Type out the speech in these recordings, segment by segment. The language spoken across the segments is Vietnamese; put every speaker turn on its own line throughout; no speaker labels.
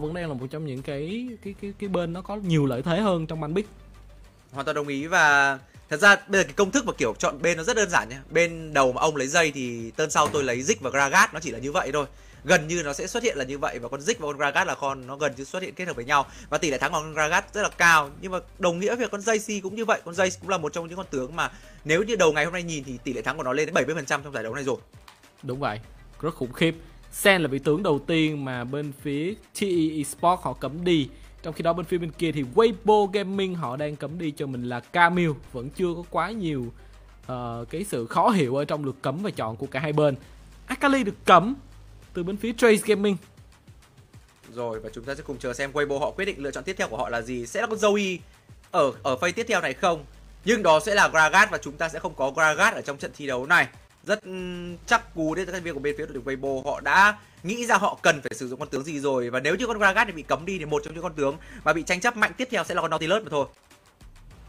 vẫn đang là một trong những cái cái cái cái bên nó có nhiều lợi thế hơn trong ban big
hoàn toàn đồng ý và thật ra bây giờ cái công thức mà kiểu chọn bên nó rất đơn giản nhé bên đầu mà ông lấy dây thì tân sau tôi lấy Zik và Gragas nó chỉ là như vậy thôi. Gần như nó sẽ xuất hiện là như vậy và con Zik và con Gragas là con nó gần như xuất hiện kết hợp với nhau. Và tỷ lệ thắng của con Gragas rất là cao. Nhưng mà đồng nghĩa việc con JC cũng như vậy con Jay cũng là một trong những con tướng mà nếu như đầu ngày hôm nay nhìn thì tỷ lệ thắng của nó lên đến 70% trong giải đấu này rồi.
Đúng vậy. Rất khủng khiếp Sen là vị tướng đầu tiên mà bên phía TE Esports họ cấm đi. Trong khi đó bên phía bên kia thì Weibo Gaming họ đang cấm đi cho mình là Camille. Vẫn chưa có quá nhiều uh, cái sự khó hiểu ở trong lượt cấm và chọn của cả hai bên. Akali được cấm từ bên phía Trace Gaming.
Rồi và chúng ta sẽ cùng chờ xem Weibo họ quyết định lựa chọn tiếp theo của họ là gì. Sẽ là con Zoe ở ở phase tiếp theo này không? Nhưng đó sẽ là Gragas và chúng ta sẽ không có Gragas ở trong trận thi đấu này rất chắc cú đến thành viên của bên phía đội tuyển Weibo họ đã nghĩ ra họ cần phải sử dụng con tướng gì rồi và nếu như con Gragas thì bị cấm đi thì một trong những con tướng mà bị tranh chấp mạnh tiếp theo sẽ là con Nautilus mà thôi.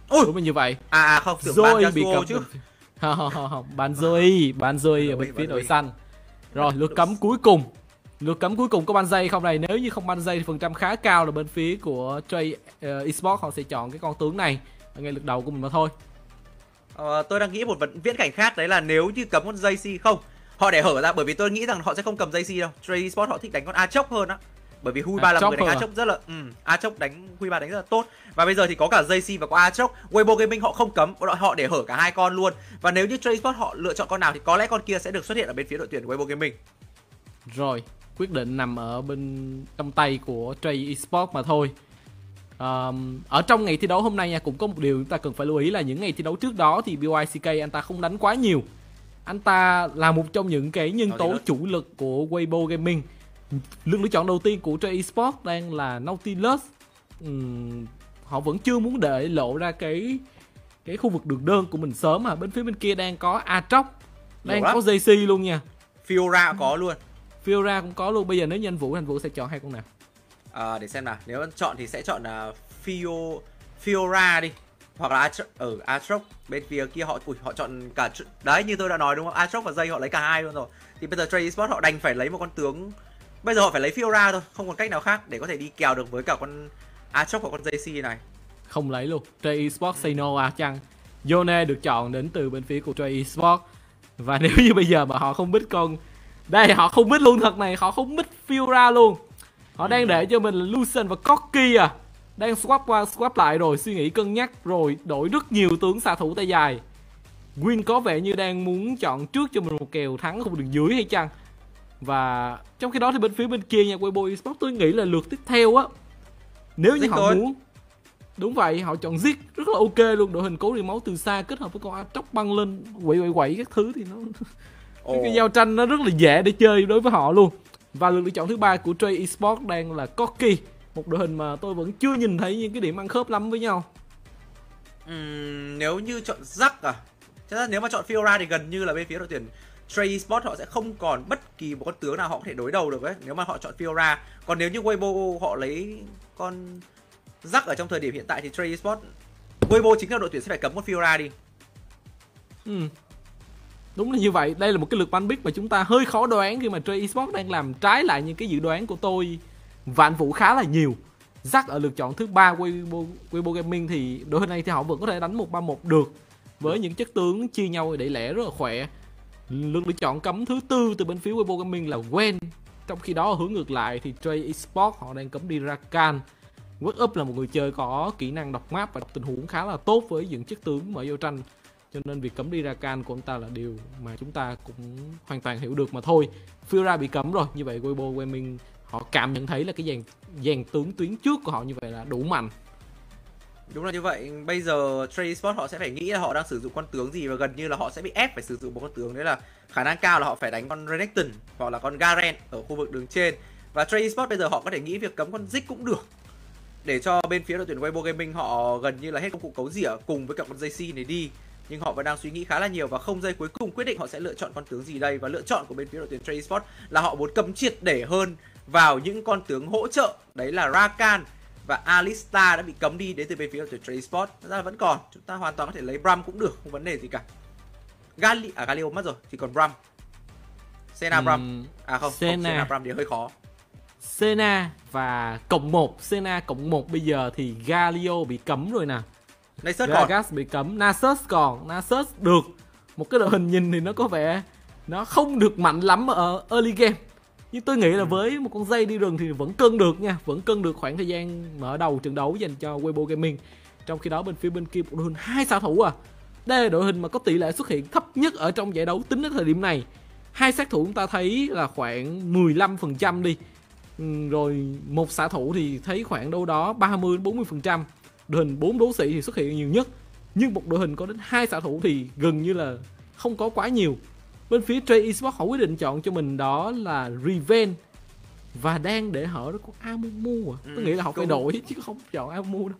Ôi, đúng như vậy.
À, à không, tưởng Zoe bị cấm chứ.
Ban Zoe, ban Zoe ở bên phía đội xanh. Rồi, lượt cấm cuối cùng. Lượt cấm cuối cùng có ban dây không này Nếu như không ban dây thì phần trăm khá cao là bên phía của Trey uh, Esports họ sẽ chọn cái con tướng này ngay lượt đầu của mình mà thôi
Ờ, tôi đang nghĩ một vấn viễn cảnh khác đấy là nếu như cấm con JC không họ để hở ra bởi vì tôi nghĩ rằng họ sẽ không cầm JC đâu. Trey Sport họ thích đánh con Achok hơn á. Bởi vì Hui ba là một người đánh Achok rất là ừ, Achok đánh Hui ba đánh rất là tốt. Và bây giờ thì có cả JC và có Achok Weibo Gaming họ không cấm họ để hở cả hai con luôn. Và nếu như Trey Sport họ lựa chọn con nào thì có lẽ con kia sẽ được xuất hiện ở bên phía đội tuyển Weibo Gaming.
Rồi quyết định nằm ở bên trong tay của Trey Esports mà thôi Um, ở trong ngày thi đấu hôm nay nha cũng có một điều chúng ta cần phải lưu ý là những ngày thi đấu trước đó thì BYCK anh ta không đánh quá nhiều. Anh ta là một trong những cái nhân tố chủ lực của Weibo Gaming. Lựa chọn đầu tiên của Trey Esports đang là Nautilus uhm, họ vẫn chưa muốn để lộ ra cái cái khu vực đường đơn của mình sớm mà. Bên phía bên kia đang có Atrox đang có JC luôn nha.
Fiora có luôn.
Fiora cũng có luôn. Bây giờ nếu như anh Vũ anh Vũ sẽ chọn hai con nào
à, để xem nào. Nếu chọn thì sẽ chọn là uh, Fio Fiora đi. Hoặc là ở Atrox ừ, bên phía kia họ ui, họ chọn cả đấy như tôi đã nói đúng không? Atrox và dây họ lấy cả hai luôn rồi. Thì bây giờ Trade Esports họ đành phải lấy một con tướng. Bây giờ họ phải lấy Fiora thôi không còn cách nào khác để có thể đi kèo được với cả con Atrox hoặc con JC này.
Không lấy luôn. Trade Esports say no à chăng? Yone được chọn đến từ bên phía của Trade Esports. Và nếu như bây giờ mà họ không biết con đây họ không biết luôn thật này họ không biết Fiora luôn họ đang để cho mình là Lucian và Corky à. Đang swap qua swap lại rồi suy nghĩ cân nhắc rồi đổi rất nhiều tướng xạ thủ tay dài. Win có vẻ như đang muốn chọn trước cho mình một kèo thắng không đường dưới hay chăng? Và trong khi đó thì bên phía bên kia nha Weibo Esports tôi nghĩ là lượt tiếp theo á. Nếu như họ muốn đúng vậy họ chọn giết rất là ok luôn. Đội hình cố đi máu từ xa kết hợp với con chóc băng lên quậy quậy quậy các thứ thì nó cái giao tranh nó rất là dễ để chơi đối với họ luôn và lựa chọn thứ ba của Trey Esports đang là Corky một đội hình mà tôi vẫn chưa nhìn thấy những cái điểm ăn khớp lắm với nhau.
Uhm, nếu như chọn rắc à? Chắc là nếu mà chọn Fiora thì gần như là bên phía đội tuyển Trey Esports họ sẽ không còn bất kỳ một con tướng nào họ có thể đối đầu được ấy nếu mà họ chọn Fiora. Còn nếu như Weibo họ lấy con rắc ở trong thời điểm hiện tại thì Trey Esports Weibo chính là đội tuyển sẽ phải cấm con Fiora đi.
Ừ. Đúng là như vậy, đây là một cái lượt ban biết mà chúng ta hơi khó đoán khi mà Trey Esports đang làm trái lại những cái dự đoán của tôi vạn vũ khá là nhiều. Zack ở lượt chọn thứ ba Weibo, Weibo Gaming thì đội hình này thì họ vẫn có thể đánh một ba một được với những chất tướng chia nhau để lẻ rất là khỏe. Lượt lựa chọn cấm thứ tư từ bên phía Weibo Gaming là Gwen. Trong khi đó ở hướng ngược lại thì Trey Esports họ đang cấm đi Rakan. Work Up là một người chơi có kỹ năng đọc map và đọc tình huống khá là tốt với những chất tướng mở vô tranh cho nên việc cấm đi ra can của ông ta là điều mà chúng ta cũng hoàn toàn hiểu được mà thôi Fiora bị cấm rồi, như vậy Weibo Gaming, họ cảm nhận thấy là cái dàn dàn tướng tuyến trước của họ như vậy là đủ mạnh
Đúng là như vậy. Bây giờ Trade Sport họ sẽ phải nghĩ là họ đang sử dụng con tướng gì và gần như là họ sẽ bị ép phải sử dụng một con tướng đấy là khả năng cao là họ phải đánh con Renekton hoặc là con Garen ở khu vực đường trên. Và Trade Sport bây giờ họ có thể nghĩ việc cấm con Zik cũng được. Để cho bên phía đội tuyển Weibo Gaming họ gần như là hết công cụ cấu rỉa cùng với cả con JC này đi nhưng họ vẫn đang suy nghĩ khá là nhiều và không giây cuối cùng quyết định họ sẽ lựa chọn con tướng gì đây. Và lựa chọn của bên phía đội tuyển Trade Sport là họ muốn cấm triệt để hơn vào những con tướng hỗ trợ. Đấy là Rakan và Alista đã bị cấm đi đến từ bên phía đội tuyển Trade Sport. Ra là vẫn còn chúng ta hoàn toàn có thể lấy Bram cũng được không vấn đề gì cả. Gali à Galio mất rồi chỉ còn Bram. Sena Bram. À không, Sena. không Sena Bram thì hơi khó.
Sena và cộng 1 Sena cộng 1 bây giờ thì Galio bị cấm rồi nè
Nasus còn.
Gragas bị cấm. Nasus còn. Nasus được. Một cái đội hình nhìn thì nó có vẻ nó không được mạnh lắm ở early game. Nhưng tôi nghĩ là với một con dây đi rừng thì vẫn cân được nha. Vẫn cân được khoảng thời gian mở đầu trận đấu dành cho Weibo Gaming. Trong khi đó bên phía bên kia một đội hình hai xạ thủ à. Đây là đội hình mà có tỷ lệ xuất hiện thấp nhất ở trong giải đấu tính đến thời điểm này. Hai sát thủ chúng ta thấy là khoảng 15% đi. Ừ, rồi một xạ thủ thì thấy khoảng đâu đó 30 40% đội hình 4 đấu sĩ thì xuất hiện nhiều nhất. Nhưng một đội hình có đến hai xạ thủ thì gần như là không có quá nhiều. Bên phía Trey Esports họ quyết định chọn cho mình đó là Revenge. Và đang để hở đó có Amumu à? Tôi
Ừ,
nghĩ là họ phải đổi chứ không chọn Amumu đâu.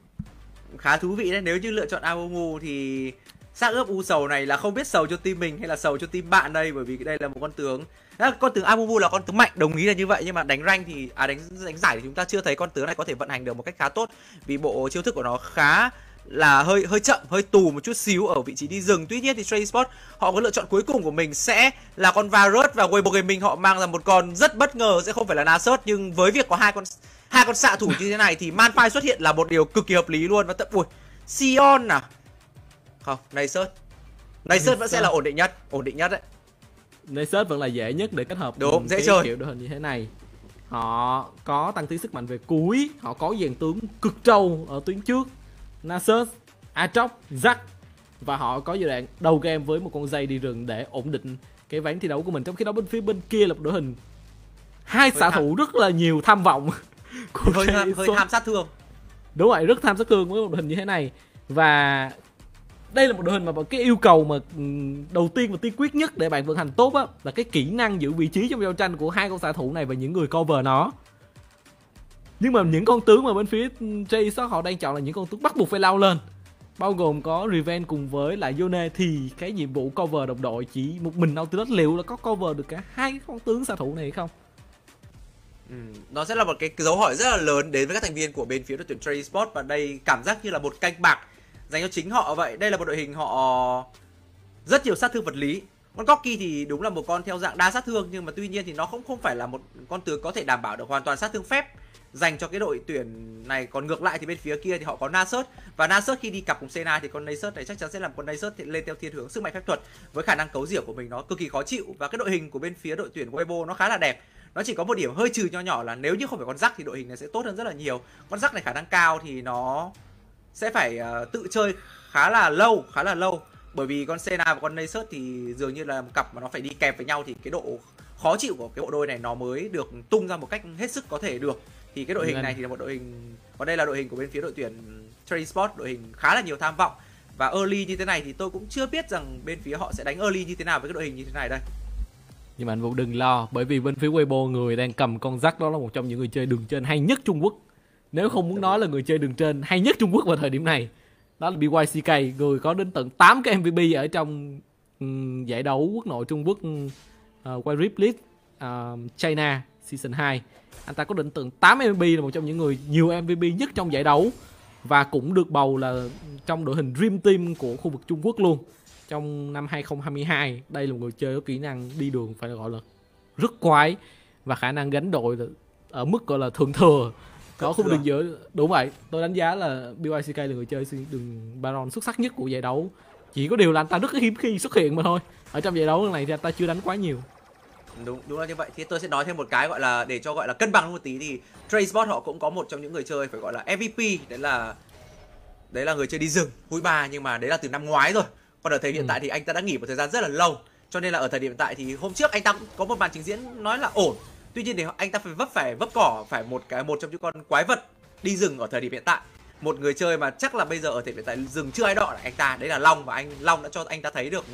Khá thú vị đấy. Nếu như lựa chọn Amumu thì xác ướp u sầu này là không biết sầu cho team mình hay là sầu cho team bạn đây bởi vì đây là một con tướng à, con tướng Amumu là con tướng mạnh đồng ý là như vậy. Nhưng mà đánh rank thì à đánh đánh giải thì chúng ta chưa thấy con tướng này có thể vận hành được một cách khá tốt. Vì bộ chiêu thức của nó khá là hơi hơi chậm hơi tù một chút xíu ở vị trí đi rừng. Tuy nhiên thì Stray Sport họ có lựa chọn cuối cùng của mình sẽ là con Varus và Weibo Gaming họ mang ra một con rất bất ngờ sẽ không phải là Nasus nhưng với việc có hai con hai con xạ thủ như thế này thì Manfai xuất hiện là một điều cực kỳ hợp lý luôn. Và tận ui Sion à? Không này sơn này sơn vẫn sẽ là ổn định nhất ổn định nhất đấy.
Nasus vẫn là dễ nhất để kết hợp
Đúng, dễ
cái
chơi.
kiểu đội hình như thế này. Họ có tăng tiến sức mạnh về cuối họ có dàn tướng cực trâu ở tuyến trước. Nasus Aatrox Zack. Và họ có giai đoạn đầu game với một con dây đi rừng để ổn định cái ván thi đấu của mình. Trong khi đó bên phía bên kia là một đội hình. Hai xạ thủ rất là nhiều tham vọng của
hơi hơi, tham sát thương.
Đúng vậy rất tham sát thương với một đội hình như thế này. Và đây là một đội hình mà cái yêu cầu mà ừ, đầu tiên và tiên quyết nhất để bạn vận hành tốt á là cái kỹ năng giữ vị trí trong giao tranh của hai con xạ thủ này và những người cover nó. Nhưng mà những con tướng mà bên phía ừ, Jay Esports họ đang chọn là những con tướng bắt buộc phải lao lên. Bao gồm có Revenge cùng với lại Yone thì cái nhiệm vụ cover đồng đội chỉ một mình Nautilus. Liệu là có cover được cả hai con tướng xạ thủ này hay không?
Ừ, nó sẽ là một cái dấu hỏi rất là lớn đến với các thành viên của bên phía đội tuyển Trade Sport và đây cảm giác như là một canh bạc dành cho chính họ vậy. Đây là một đội hình họ rất nhiều sát thương vật lý. Con Corki thì đúng là một con theo dạng đa sát thương, nhưng mà tuy nhiên thì nó không không phải là một con tướng có thể đảm bảo được hoàn toàn sát thương phép dành cho cái đội tuyển này. Còn ngược lại thì bên phía kia thì họ có Nasus. Và Nasus khi đi cặp cùng Sena thì con Nasus này chắc chắn sẽ làm con Nasus lên theo thiên hướng sức mạnh phép thuật với khả năng cấu rỉa của mình nó cực kỳ khó chịu. Và cái đội hình của bên phía đội tuyển Weibo nó khá là đẹp. Nó chỉ có một điểm hơi trừ nho nhỏ là nếu như không phải con rắc thì đội hình này sẽ tốt hơn rất là nhiều. Con rắc này khả năng cao thì nó sẽ phải ờ, tự chơi khá là lâu khá là lâu. Bởi vì con Sena và con Nasus thì dường như là một cặp mà nó phải đi kèm với nhau thì cái độ khó chịu của cái bộ đôi này nó mới được tung ra một cách hết sức có thể được. Thì cái đội hình
Vâng.
này thì là một đội hình còn đây là đội hình của bên phía đội tuyển Trade Sport đội hình khá là nhiều tham vọng. Và early như thế này thì tôi cũng chưa biết rằng bên phía họ sẽ đánh early như thế nào với cái đội hình như thế này đây.
Nhưng mà anh Vũ đừng lo Bởi vì bên phía Weibo người đang cầm con rắc đó là một trong những người chơi đường trên hay nhất Trung Quốc Nếu không muốn nói là người chơi đường trên hay nhất Trung Quốc vào thời điểm này Đó là BYCK Người có đến tận 8 cái MVP ở trong ừm, giải đấu quốc nội Trung Quốc uh, Wild Rift League uh, China Season 2 Anh ta có đến tận 8 MVP là một trong những người nhiều MVP nhất trong giải đấu Và cũng được bầu là trong đội hình Dream Team của khu vực Trung Quốc luôn. Trong năm 2022 đây là một người chơi có kỹ năng đi đường phải gọi là rất quái và khả năng gánh đội ở mức gọi là thượng thừa có khu vực đường giữa đúng vậy. Tôi đánh giá là BYCK là người chơi đường Baron xuất sắc nhất của giải đấu. Chỉ có điều là anh ta rất hiếm khi xuất hiện mà thôi. Ở trong giải đấu lần này thì anh ta chưa đánh quá nhiều.
Đúng đúng là như vậy. Thì tôi sẽ nói thêm một cái gọi là để cho gọi là cân bằng một tí thì Trade Sport họ cũng có một trong những người chơi phải gọi là MVP đấy là đấy là người chơi đi rừng húi ba nhưng mà đấy là từ năm ngoái rồi. Còn ở thời điểm
Ừ.
tại thì anh ta đã nghỉ một thời gian rất là lâu. Cho nên là ở thời điểm hiện tại thì hôm trước anh ta cũng có một màn trình diễn nói là ổn tuy nhiên thì anh ta phải vấp phải vấp cỏ phải một cái một trong những con quái vật đi rừng ở thời điểm hiện tại. Một người chơi mà chắc là bây giờ ở thời điểm hiện tại rừng chưa ai đọ là anh ta. Đấy là long và anh long đã cho anh ta thấy được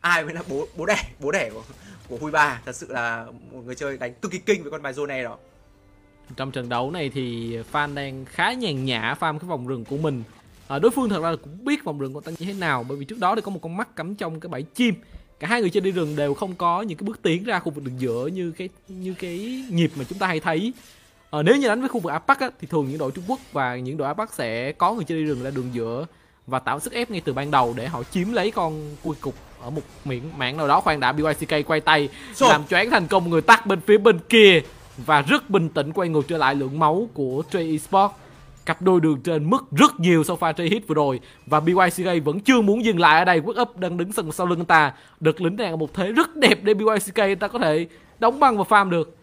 ai mới là bố bố đẻ bố đẻ của của Hui Ba. Thật sự là một người chơi đánh cực kỳ kinh với con bài Zone đó.
Trong trận đấu này thì fan đang khá nhàn nhã farm cái vòng rừng của mình. À, đối phương thật ra là cũng biết vòng rừng của ta như thế nào bởi vì trước đó thì có một con mắt cắm trong cái bẫy chim cả hai người chơi đi rừng đều không có những cái bước tiến ra khu vực đường giữa như cái như cái nhịp mà chúng ta hay thấy. Ờ, nếu như đánh với khu vực APAC á, thì thường những đội Trung Quốc và những đội APAC sẽ có người chơi đi rừng ra đường giữa và tạo sức ép ngay từ ban đầu để họ chiếm lấy con cui cục ở một miệng mạng nào đó. Khoan đã BYCK quay tay
Rồi.
làm choáng thành công người tắt bên phía bên kia và rất bình tĩnh quay ngược trở lại lượng máu của Trey Esports cặp đôi đường trên mất rất nhiều sau pha trade hit vừa rồi. Và BYCK vẫn chưa muốn dừng lại ở đây. Quốc Up đang đứng sân sau lưng anh ta. Đợt lính đang ở một thế rất đẹp để BYCK anh ta có thể đóng băng và farm được.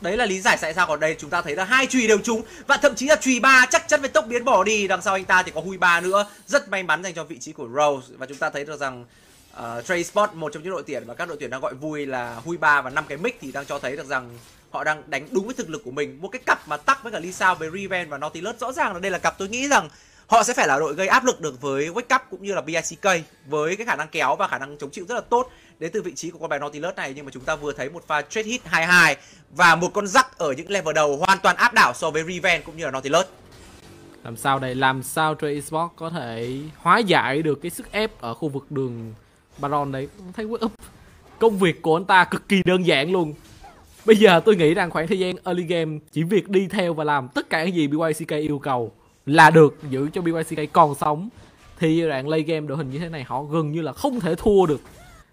Đấy là lý giải tại sao còn đây. Chúng ta thấy là hai chùy đều trúng. Và thậm chí là chùy ba chắc chắn với tốc biến bỏ đi. Đằng sau anh ta thì có hui ba nữa. Rất may mắn dành cho vị trí của Rose. Và chúng ta thấy được rằng ờ, uh, trade Sport một trong những đội tuyển mà các đội tuyển đang gọi vui là hui ba và năm cái mic thì đang cho thấy được rằng họ đang đánh đúng với thực lực của mình một cái cặp mà tắc với cả Lisa với Riven và Nautilus rõ ràng là đây là cặp tôi nghĩ rằng họ sẽ phải là đội gây áp lực được với Wake Up cũng như là BICK với cái khả năng kéo và khả năng chống chịu rất là tốt đến từ vị trí của con bài Nautilus này nhưng mà chúng ta vừa thấy một pha trade hit 22 và một con rắc ở những level đầu hoàn toàn áp đảo so với Riven cũng như là Nautilus.
Làm sao đây? Làm sao Trey Esports có thể hóa giải được cái sức ép ở khu vực đường Baron đấy? Thấy Wake Up, công việc của anh ta cực kỳ đơn giản luôn Bây giờ tôi nghĩ rằng khoảng thời gian early game chỉ việc đi theo và làm tất cả những gì BYCK yêu cầu là được giữ cho BYCK còn sống thì đoạn late game đội hình như thế này họ gần như là không thể thua được.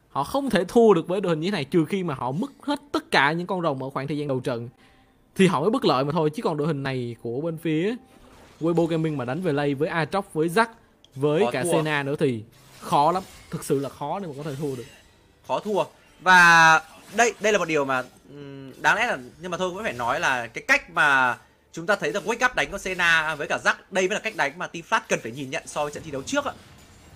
Họ không thể thua được với đội hình như thế này trừ khi mà họ mất hết tất cả những con rồng ở khoảng thời gian đầu trận. Thì họ mới bất lợi mà thôi chứ còn đội hình này của bên phía Weibo Gaming mà đánh về lay với Atrox với Zack với khó cả thua. Sena nữa thì khó lắm. Thực sự là khó để mà có thể thua được.
Khó thua. Và đây đây là một điều mà đáng lẽ là, nhưng mà thôi cũng phải nói là cái cách mà chúng ta thấy được wake up đánh con Sena với cả Zack đây mới là cách đánh mà team Flash cần phải nhìn nhận so với trận thi đấu trước ạ.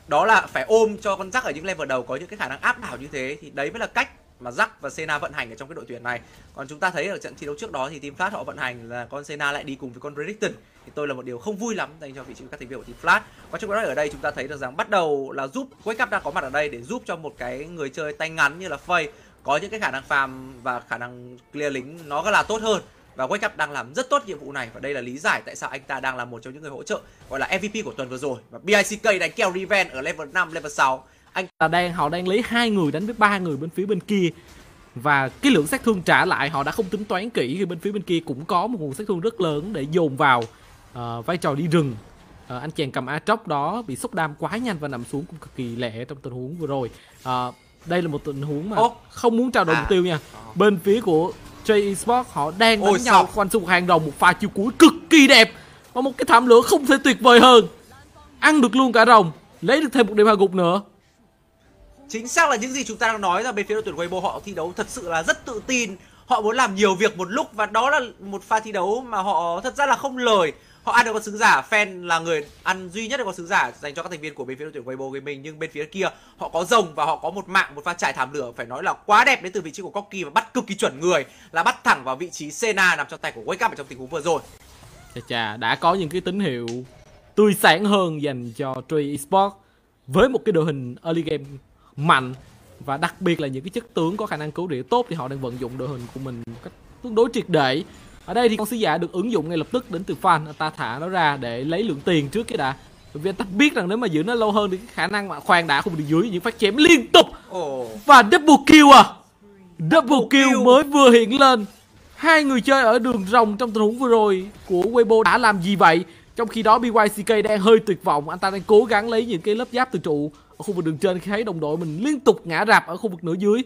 Đó là phải ôm cho con Zack ở những level đầu có những cái khả năng áp đảo như thế thì đấy mới là cách mà Zack và Sena vận hành ở trong cái đội tuyển này. Còn chúng ta thấy ở trận thi đấu trước đó thì team Flash họ vận hành là con Sena lại đi cùng với con Redington thì tôi là một điều không vui lắm dành cho vị trí các thành viên của team Flash. Và trong đó ở đây chúng ta thấy được rằng bắt đầu là giúp wake up đang có mặt ở đây để giúp cho một cái người chơi tay ngắn như là Faye có những cái khả năng farm và khả năng clear lính nó là tốt hơn. Và Wake Up đang làm rất tốt nhiệm vụ này và đây là lý giải tại sao anh ta đang là một trong những người hỗ trợ gọi là MVP của tuần vừa rồi. Và BICK đánh kèo Riven ở level 5, level 6
anh ta đang họ đang lấy hai người đánh với ba người bên phía bên kia. Và cái lượng sát thương trả lại họ đã không tính toán kỹ khi bên phía bên kia cũng có một nguồn sát thương rất lớn để dồn vào uh, vai trò đi rừng. Uh, anh chàng cầm Atrox đó bị sốc đam quá nhanh và nằm xuống cũng cực kỳ lẹ trong tình huống vừa rồi. Uh, đây là một tình huống mà Ồ. không muốn trao đổi à. mục tiêu nha bên phía của J Esports họ đang đánh Ôi nhau sao? quanh xung hàng đồng một pha chiêu cuối cực kỳ đẹp và một cái thảm lửa không thể tuyệt vời hơn ăn được luôn cả rồng lấy được thêm một điểm hạ gục nữa
chính xác là những gì chúng ta đang nói ra bên phía đội tuyển Weibo họ thi đấu thật sự là rất tự tin họ muốn làm nhiều việc một lúc và đó là một pha thi đấu mà họ thật ra là không lời họ ăn được con sứ giả. Fan là người ăn duy nhất được con sứ giả dành cho các thành viên của bên phía đội tuyển Weibo Gaming. Nhưng bên phía kia, họ có rồng và họ có một mạng, một pha trải thảm lửa. Phải nói là quá đẹp đến từ vị trí của Cocky và bắt cực kỳ chuẩn người là bắt thẳng vào vị trí Sena nằm trong tay của Wake Up ở trong tình huống vừa rồi.
Chà chà, đã có những cái tín hiệu tươi sáng hơn dành cho Tree Esports với một cái đội hình early game mạnh và đặc biệt là những cái chất tướng có khả năng cứu địa tốt thì họ đang vận dụng đội hình của mình một cách tương đối triệt để ở đây thì con sứ giả được ứng dụng ngay lập tức đến từ fan ta thả nó ra để lấy lượng tiền trước cái đã. Bởi vì ta biết rằng nếu mà giữ nó lâu hơn thì cái khả năng mà khoan đã không bị dưới những phát chém liên tục. Và double kill à. Double kill mới vừa hiện lên. Hai người chơi ở đường rồng trong tình huống vừa rồi của Weibo đã làm gì vậy? Trong khi đó BYCK đang hơi tuyệt vọng anh ta đang cố gắng lấy những cái lớp giáp từ trụ ở khu vực đường trên khi thấy đồng đội mình liên tục ngã rạp ở khu vực nửa dưới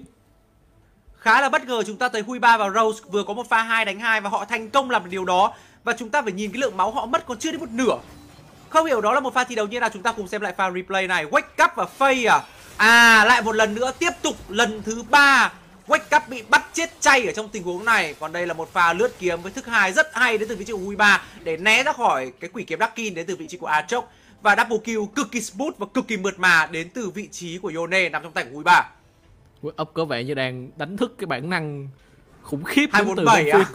Khá là bất ngờ chúng ta thấy Hui Ba và Rose vừa có một pha 2 đánh 2 và họ thành công làm được điều đó. Và chúng ta phải nhìn cái lượng máu họ mất còn chưa đến một nửa. Không hiểu đó là một pha thi đấu như nào, chúng ta cùng xem lại pha replay này. Wake Up và Faye à. À lại một lần nữa, tiếp tục lần thứ ba Wake Up bị bắt chết chay ở trong tình huống này Còn đây là một pha lướt kiếm với thức hai rất hay đến từ vị trí của Hui Ba Để né ra khỏi cái quỷ kiếm Darkin đến từ vị trí của Aatrox Và double kill cực kỳ smooth và cực kỳ mượt mà đến từ vị trí của Yone nằm trong tay của Hui Ba
Up có vẻ như đang đánh thức cái bản năng khủng khiếp
hai bốn bảy à?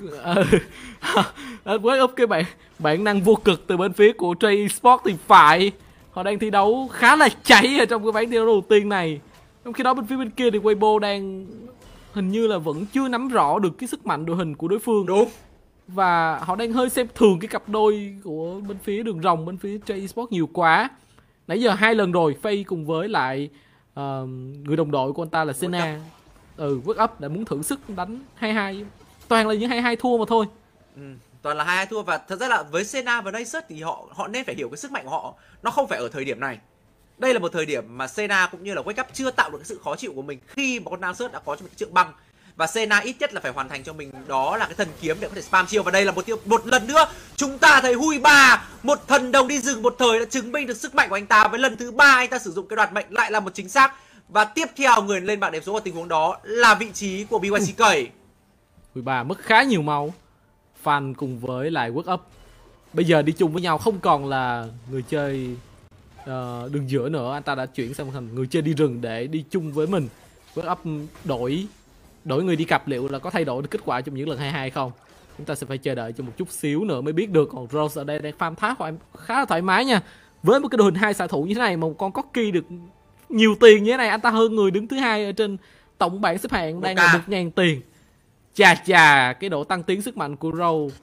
World Up cái bản bản năng vô cực từ bên phía của Trey Sport thì phải. Họ đang thi đấu khá là cháy ở trong cái ván thi đấu đầu tiên này. Trong khi đó bên phía bên kia thì Weibo đang hình như là vẫn chưa nắm rõ được cái sức mạnh đội hình của đối phương.
Đúng.
Và họ đang hơi xem thường cái cặp đôi của bên phía đường rồng bên phía Trey Sport nhiều quá. Nãy giờ hai lần rồi Faye cùng với lại uh, người đồng đội của anh ta là Sena ừ World Up đã muốn thử sức đánh hai hai. Toàn là những hai hai thua mà thôi.
Ừ, toàn là hai hai thua. Và thật ra là với Sena và Nasus thì họ họ nên phải hiểu cái sức mạnh của họ. Nó không phải ở thời điểm này. Đây là một thời điểm mà Sena cũng như là Wake Up chưa tạo được cái sự khó chịu của mình khi mà con Nasus đã có cho một cái trượng băng và Sena ít nhất là phải hoàn thành cho mình đó là cái thần kiếm để có thể spam chiêu. Và đây là một tiêu một lần nữa chúng ta thấy Hui Ba một thần đồng đi rừng một thời đã chứng minh được sức mạnh của anh ta. Với lần thứ ba anh ta sử dụng cái đoạt mệnh lại là một chính xác. Và tiếp theo người lên bảng điểm số ở tình huống đó là vị trí của BYCK
Hui Ba mất khá nhiều máu fan cùng với lại work up bây giờ đi chung với nhau không còn là người chơi uh, đường giữa nữa. Anh ta đã chuyển sang thành người chơi đi rừng để đi chung với mình. Work up đổi đổi người đi cặp liệu là có thay đổi được kết quả trong những lần 22 không? Chúng ta sẽ phải chờ đợi cho một chút xíu nữa mới biết được. Còn Rose ở đây đang farm thá thoải, khá là thoải mái nha. Với một cái đội hình hai xạ thủ như thế này một con Corki được nhiều tiền như thế này anh ta hơn người đứng thứ hai ở trên tổng bảng xếp hạng đang là một ngàn tiền. Chà chà cái độ tăng tiến sức mạnh của Rose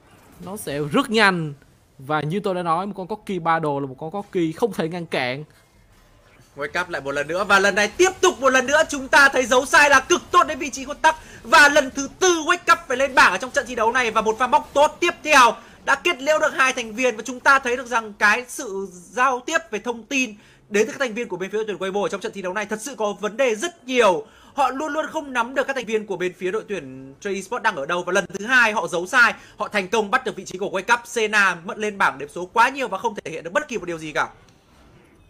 nó sẽ rất nhanh. Và như tôi đã nói một con Corki ba đồ là một con Corki không thể ngăn cản
Wake up lại một lần nữa. Và lần này tiếp tục một lần nữa, chúng ta thấy dấu sai là cực tốt đến vị trí của tắc. Và lần thứ tư, Wake up phải lên bảng ở trong trận thi đấu này. Và một pha bóc tốt tiếp theo đã kết liễu được hai thành viên. Và chúng ta thấy được rằng cái sự giao tiếp về thông tin đến từ các thành viên của bên phía đội tuyển Weibo trong trận thi đấu này thật sự có vấn đề rất nhiều. Họ luôn luôn không nắm được các thành viên của bên phía đội tuyển Trey Sport đang ở đâu. Và lần thứ hai, họ giấu sai. Họ thành công bắt được vị trí của Wake Up. Sena mất lên bảng điểm số quá nhiều và không thể hiện được bất kỳ một điều gì cả.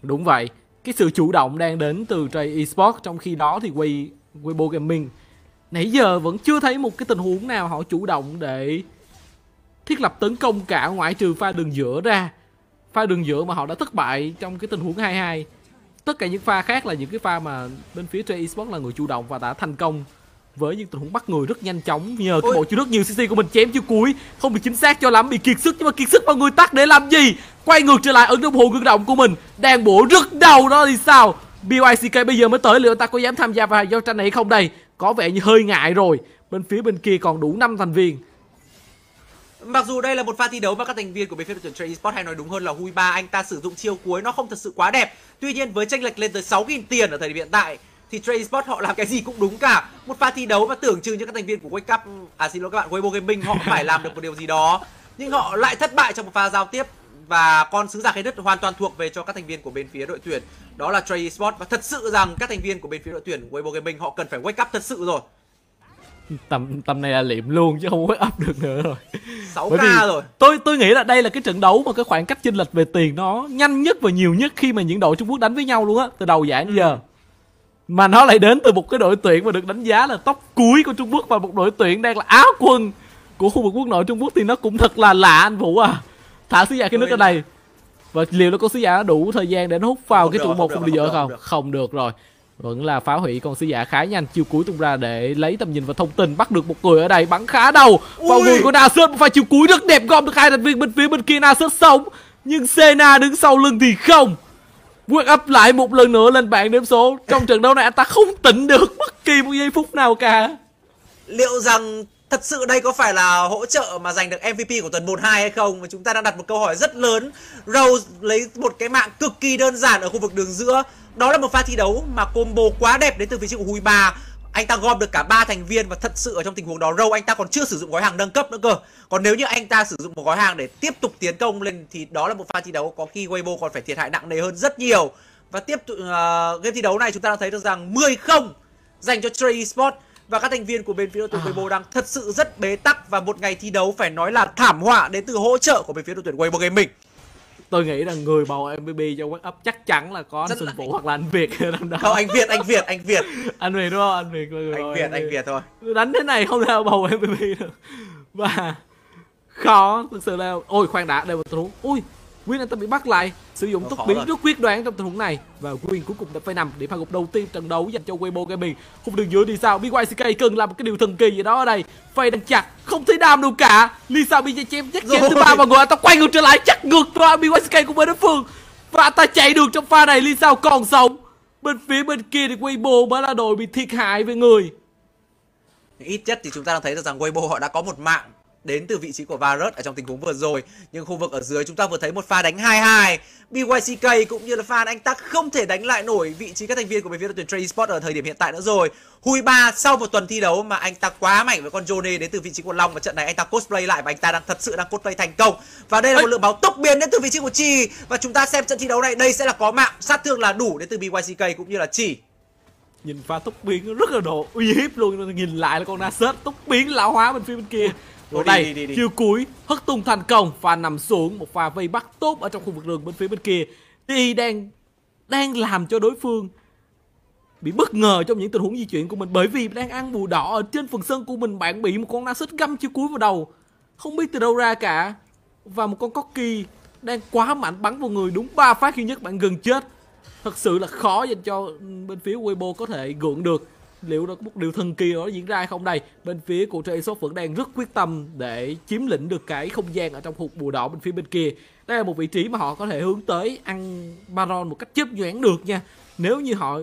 Đúng vậy cái sự chủ động đang đến từ Trey Esports, trong khi đó thì Way Weibo Gaming nãy giờ vẫn chưa thấy một cái tình huống nào họ chủ động để thiết lập tấn công cả, ngoại trừ pha đường giữa ra. Pha đường giữa mà họ đã thất bại trong cái tình huống 2-2 tất cả những pha khác là những cái pha mà bên phía Trey Esports là người chủ động và đã thành công với những tình huống bắt người rất nhanh chóng. Nhờ cái bộ chiêu rất nhiều cc của mình chém chiêu cuối. Không được chính xác cho lắm bị kiệt sức. Nhưng mà kiệt sức vào người tắt để làm gì? Quay ngược trở lại ấn đồng hồ gương động của mình. Đang bổ rất đầu đó thì sao? BYCK bây giờ mới tới. Liệu ta có dám tham gia vào giao tranh này không đây? Có vẻ như hơi ngại rồi. Bên phía bên kia còn đủ 5 thành viên.
Mặc dù đây là một pha thi đấu mà các thành viên của bên phía đội tuyển Trey Esports hay nói đúng hơn là Hui Ba anh ta sử dụng chiêu cuối. Nó không thật sự quá đẹp. Tuy nhiên với tranh lệch lên tới 6.000 tiền ở thời điểm hiện tại thì Trey Sport họ làm cái gì cũng đúng cả. Một pha thi đấu mà tưởng chừng như các thành viên của Wake Up à xin lỗi các bạn Weibo Gaming họ phải làm được một điều gì đó. Nhưng họ lại thất bại trong một pha giao tiếp và con sứ giả khai đất hoàn toàn thuộc về cho các thành viên của bên phía đội tuyển. Đó là Trey Sport và thật sự rằng các thành viên của bên phía đội tuyển Weibo Gaming họ cần phải wake up thật sự rồi.
Tầm tầm này là liệm luôn chứ không wake up được nữa rồi.
6 k rồi.
tôi tôi nghĩ là đây là cái trận đấu mà cái khoảng cách chênh lệch về tiền nó nhanh nhất và nhiều nhất khi mà những đội Trung Quốc đánh với nhau luôn á từ đầu giải đến giờ mà nó lại đến từ một cái đội tuyển mà được đánh giá là top cuối của Trung Quốc và một đội tuyển đang là áo quân của khu vực quốc nội Trung Quốc thì nó cũng thật là lạ anh Vũ à. Thả sứ giả cái nước ở đây. Và liệu là con sứ giả đủ thời gian để nó hút vào không cái trụ một không đi dở không không, không được rồi. Vẫn là phá hủy con sứ giả khá nhanh. Chiêu cuối tung ra để lấy tầm nhìn và thông tin. Bắt được một người ở đây bắn khá đầu vào người của Nasus một pha chiêu cuối rất đẹp. Gom được hai thành viên bên phía bên kia. Nasus sống nhưng Sena đứng sau lưng thì không Quyết up lại một lần nữa lên bảng điểm số. Trong trận đấu này anh ta không tỉnh được bất kỳ một giây phút nào cả.
Liệu rằng thật sự đây có phải là hỗ trợ mà giành được MVP của tuần 1-2 hay không? Và chúng ta đang đặt một câu hỏi rất lớn. Rose lấy một cái mạng cực kỳ đơn giản ở khu vực đường giữa. Đó là một pha thi đấu mà combo quá đẹp đến từ phía trí của Hui Ba anh ta gom được cả ba thành viên và thật sự ở trong tình huống đó Râu anh ta còn chưa sử dụng gói hàng nâng cấp nữa cơ. Còn nếu như anh ta sử dụng một gói hàng để tiếp tục tiến công lên thì đó là một pha thi đấu có khi Weibo còn phải thiệt hại nặng nề hơn rất nhiều. Và tiếp tục uh, game thi đấu này chúng ta đã thấy được rằng 10 không dành cho Trey Sport và các thành viên của bên phía đội tuyển à. Weibo đang thật sự rất bế tắc và một ngày thi đấu phải nói là thảm họa đến từ hỗ trợ của bên phía đội tuyển Weibo Gaming
tôi nghĩ là người bầu MVP cho World Cup chắc chắn là có anh Xuân Vũ hoặc là anh Việt
năm đó. Không anh Việt, anh Việt, anh Việt.
anh Việt đúng không? Anh Việt
người anh Việt, anh Việt thôi.
Đánh thế này không thể bầu MVP được. Và khó thực sự là ôi khoan đã đây một tình huống. Ui, Quyên anh ta bị bắt lại. Sử dụng tốc biến rất quyết đoán trong tình huống này. Và Quyên cuối cùng đã phải nằm điểm phạt gục đầu tiên trận đấu dành cho Weibo Gaming. Khung đường giữa thì sao BYCK cần làm một cái điều thần kỳ gì đó ở đây. Phay đang chặt không thấy đam đâu cả. Lisa bị chém chắc chém thứ ba và người ta quay ngược trở lại chắc ngược ra BYCK cùng với đối phương. Và ta chạy được trong pha này Lisa còn sống. Bên phía bên kia thì Weibo mới là đội bị thiệt hại về người.
Ít nhất thì chúng ta đang thấy được rằng Weibo họ đã có một mạng đến từ vị trí của Varus ở trong tình huống vừa rồi. Nhưng khu vực ở dưới chúng ta vừa thấy một pha đánh 2-2 BYCK cũng như là fan anh ta không thể đánh lại nổi vị trí các thành viên của bên phía đội tuyển Trade Sport ở thời điểm hiện tại nữa rồi. Hui ba sau một tuần thi đấu mà anh ta quá mạnh với con Johnny đến từ vị trí của Long và trận này anh ta cosplay lại và anh ta đang thật sự đang cosplay thành công. Và đây là một lượng báo tốc biến đến từ vị trí của Chi. Và chúng ta xem trận thi đấu này đây sẽ là có mạng sát thương là đủ đến từ BYCK cũng như là Chi.
Nhìn pha tốc biến rất là độ uy hiếp luôn nhìn lại là con Nasus tốc biến lão hóa bên phía bên kia
Đi, đi.
chiêu cuối hất tung thành công và nằm xuống một pha vây bắt tốt ở trong khu vực rừng bên phía bên kia. Đi đang đang làm cho đối phương bị bất ngờ trong những tình huống di chuyển của mình bởi vì đang ăn bùa đỏ ở trên phần sân của mình. Bạn bị một con Nasus găm chiêu cuối vào đầu. Không biết từ đâu ra cả. Và một con Corki đang quá mạnh bắn vào người đúng ba phát duy nhất bạn gần chết. Thật sự là khó dành cho bên phía Weibo có thể gượng được liệu đó có một điều thần kỳ đó diễn ra hay không đây? Bên phía của Trace vẫn đang rất quyết tâm để chiếm lĩnh được cái không gian ở trong hụt bùa đỏ bên phía bên kia. Đây là một vị trí mà họ có thể hướng tới ăn Baron một cách chớp nhoáng được nha. Nếu như họ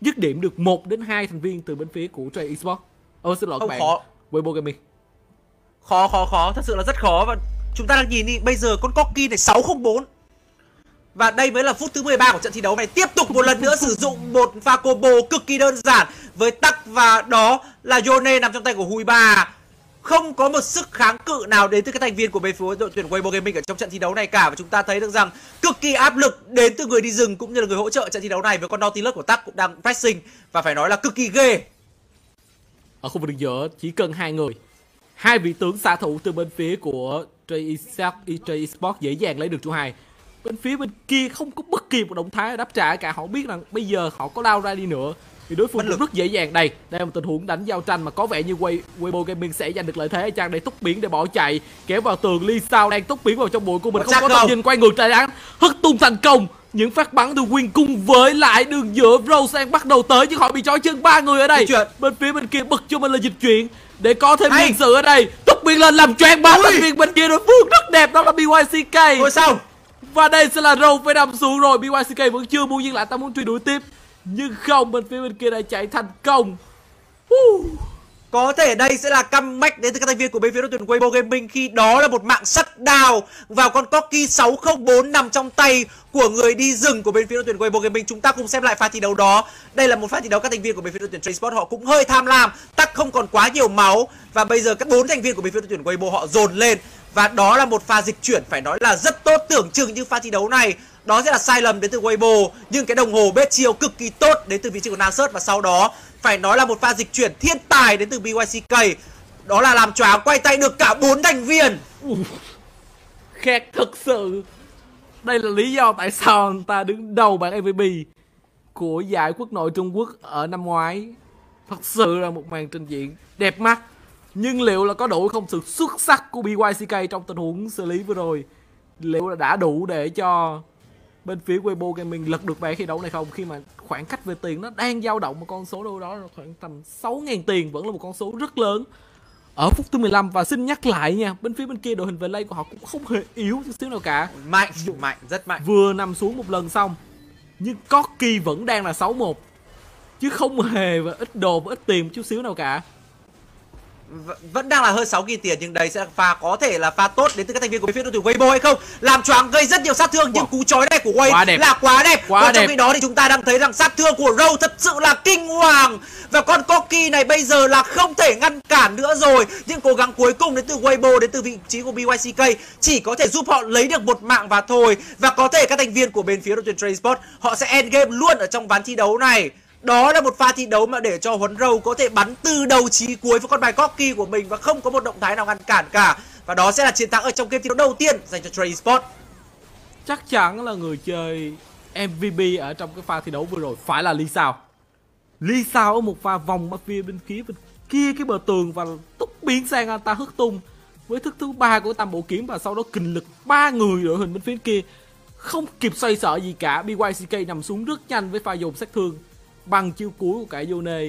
dứt điểm được một đến hai thành viên từ bên phía của Trace Esports Ồ xin lỗi các
Không
bạn.
khó.
Weibo Gaming.
Khó khó khó. Thật sự là rất khó. Và chúng ta đang nhìn đi bây giờ con Corki này 604 và đây mới là phút thứ 13 của trận thi đấu này. Tiếp tục một lần nữa sử dụng một pha combo cực kỳ đơn giản với tắc và đó là Yone nằm trong tay của Hui Ba. Không có một sức kháng cự nào đến từ các thành viên của bên phía đội tuyển Weibo Gaming ở trong trận thi đấu này cả. Và chúng ta thấy được rằng cực kỳ áp lực đến từ người đi rừng cũng như là người hỗ trợ trận thi đấu này với con Nautilus của Tắc cũng đang pressing và phải nói là cực kỳ ghê.
Ở khu vực đường giữa chỉ cần hai người. Hai vị tướng xạ thủ từ bên phía của Trey Esports dễ dàng lấy được chỗ hai bên phía bên kia không có bất kỳ một động thái đáp trả cả. Họ biết rằng bây giờ họ có lao ra đi nữa. Thì đối phương cũng
lực.
rất dễ dàng. Đây đây là một tình huống đánh giao tranh mà có vẻ như Wei- Weibo Gaming sẽ giành được lợi thế. Chàng để tốc biến để bỏ chạy kéo vào tường ly sao đang tốc biến vào trong bụi của mình. Không có tầm nhìn quay ngược trái án. Hất tung thành công. Những phát bắn từ Win cùng với lại đường giữa Rosen bắt đầu tới nhưng họ bị trói chân ba người ở đây. Bên phía bên kia bật cho mình là dịch chuyển. Để có thêm nhân sự ở đây. Tốc biến lên làm choáng ba thành viên bên kia đối phương rất đẹp. Đó là BYCK
Ngồi sau
và đây sẽ là râu phải nằm xuống rồi. BYCK vẫn chưa muốn dừng lại ta muốn truy đuổi tiếp. Nhưng không bên phía bên kia đã chạy thành công.
Có thể đây sẽ là comeback đến từ các thành viên của bên phía đội tuyển Weibo Gaming khi đó là một mạng sắt đào vào con Corki 604 nằm trong tay của người đi rừng của bên phía đội tuyển Weibo Gaming. Chúng ta cùng xem lại pha thi đấu đó. Đây là một pha thi đấu các thành viên của bên phía đội tuyển Transport họ cũng hơi tham lam, tắc không còn quá nhiều máu. Và bây giờ các bốn thành viên của bên phía đội tuyển Weibo họ dồn lên và đó là một pha dịch chuyển, phải nói là rất tốt. Tưởng chừng như pha thi đấu này, đó sẽ là sai lầm đến từ Weibo, nhưng cái đồng hồ bết chiều cực kỳ tốt đến từ vị trí của Nasus và sau đó, phải nói là một pha dịch chuyển thiên tài đến từ BYCK đó là làm choáng, quay tay được cả bốn thành viên.
Khét thực sự. Đây là lý do tại sao anh ta đứng đầu bảng MVP của giải quốc nội Trung Quốc ở năm ngoái. Thật sự là một màn trình diễn đẹp mắt nhưng liệu là có đủ không? Sự xuất sắc của BYCK trong tình huống xử lý vừa rồi liệu là đã đủ để cho bên phía Weibo Gaming lật được về khi đấu này không? Khi mà khoảng cách về tiền nó đang dao động một con số đâu đó khoảng tầm 6.000 tiền vẫn là một con số rất lớn. Ở phút thứ 15 và xin nhắc lại nha bên phía bên kia đội hình về lay của họ cũng không hề yếu chút xíu nào cả.
Mạnh mạnh rất mạnh.
Vừa nằm xuống một lần xong nhưng Corki vẫn đang là 6-1 chứ không hề và ít đồ và ít tiền chút xíu nào cả
V- vẫn đang là hơn 6.000 tiền nhưng đây sẽ là pha có thể là pha tốt đến từ các thành viên của bên phía đội tuyển Weibo hay không làm choáng gây rất nhiều sát thương nhưng
Wow.
cú chói này của
Quá đẹp.
là quá đẹp
Quá
còn trong
đẹp.
khi đó thì chúng ta đang thấy rằng sát thương của Row thật sự là kinh hoàng và con Corki này bây giờ là không thể ngăn cản nữa rồi những cố gắng cuối cùng đến từ Weibo đến từ vị trí của BYCK chỉ có thể giúp họ lấy được một mạng và thôi và có thể các thành viên của bên phía đội tuyển Transport họ sẽ end game luôn ở trong ván thi đấu này đó là một pha thi đấu mà để cho Huấn Râu có thể bắn từ đầu chí cuối với con bài cocky của mình và không có một động thái nào ngăn cản cả. Và đó sẽ là chiến thắng ở trong game thi đấu đầu tiên dành cho Trey Sport.
chắc chắn là người chơi MVP ở trong cái pha thi đấu vừa rồi phải là Lee Sao Lee Sao ở một pha vòng bên phía bên kia bên kia cái bờ tường và túc biến sang anh ta hất tung với thức thứ ba của tam bộ kiếm và sau đó kình lực ba người đội hình bên phía kia không kịp xoay sở gì cả BYCK nằm xuống rất nhanh với pha dồn sát thương bằng chiêu cuối của cả Yone